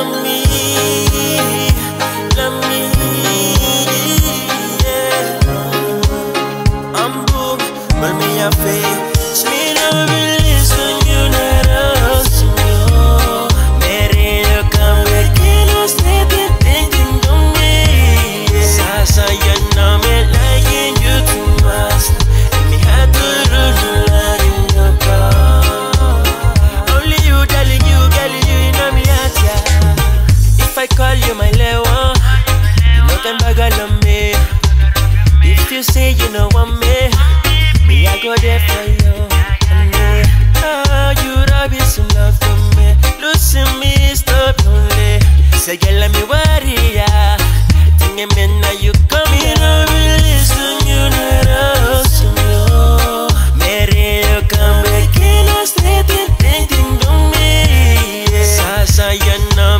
of me. you say you know I'm me, me I go there for you. Oh, you rub it so love for me. Losing me, stop lonely. Say, girl, let me worry ya. Thinking me now you come in, I really soon you know. Oh. Come back I'm straight you